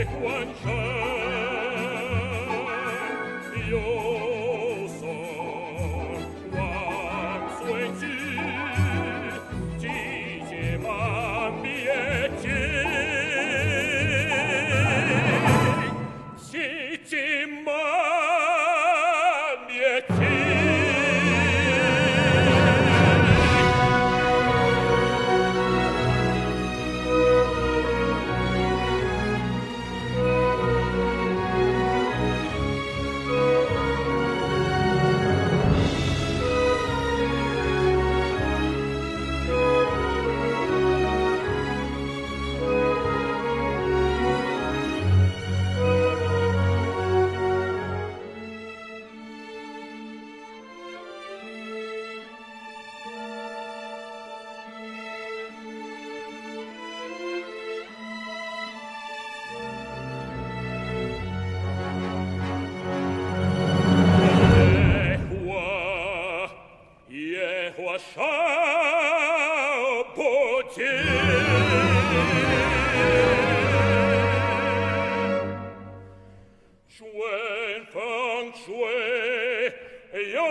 Take one shine. 少不丁，春风吹又。